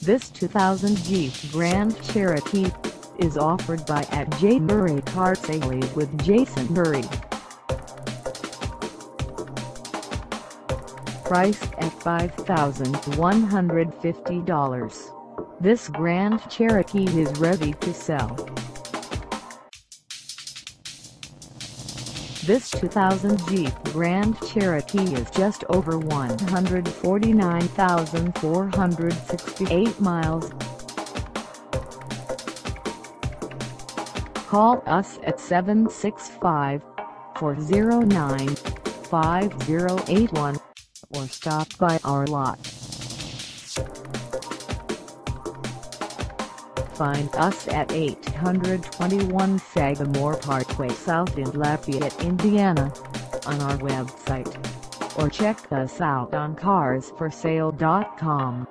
This 2000 Jeep Grand Cherokee is offered by at J. Murray Car Sales with Jason Murray. Priced at $5,150. This Grand Cherokee is ready to sell. This 2000 Jeep Grand Cherokee is just over 149,468 miles. Call us at 765-409-5081 or stop by our lot. Find us at 821 Sagamore Parkway South in Lafayette, Indiana, on our website, or check us out on carsforsale.com.